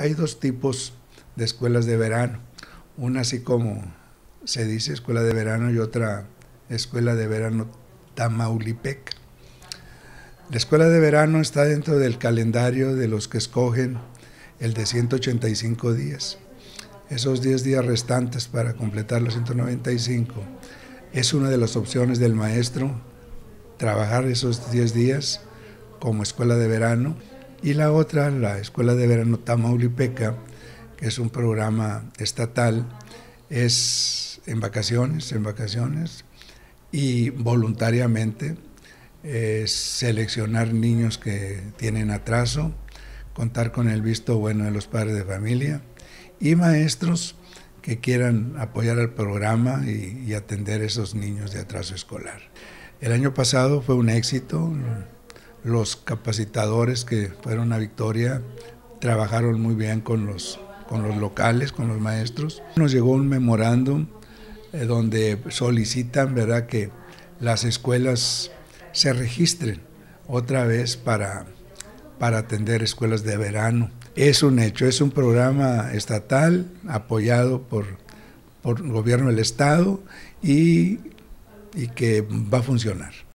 Hay dos tipos de escuelas de verano. Una así como se dice escuela de verano y otra escuela de verano Tamaulipeca. La escuela de verano está dentro del calendario de los que escogen el de 185 días. Esos 10 días restantes para completar los 195 es una de las opciones del maestro trabajar esos 10 días como escuela de verano y la otra, la Escuela de Verano Tamaulipeca, que es un programa estatal, es en vacaciones, en vacaciones, y voluntariamente seleccionar niños que tienen atraso, contar con el visto bueno de los padres de familia y maestros que quieran apoyar al programa y, y atender a esos niños de atraso escolar. El año pasado fue un éxito, los capacitadores que fueron a Victoria trabajaron muy bien con los, con los locales, con los maestros. Nos llegó un memorándum eh, donde solicitan ¿verdad? que las escuelas se registren otra vez para, para atender escuelas de verano. Es un hecho, es un programa estatal apoyado por, por el gobierno del Estado y, y que va a funcionar.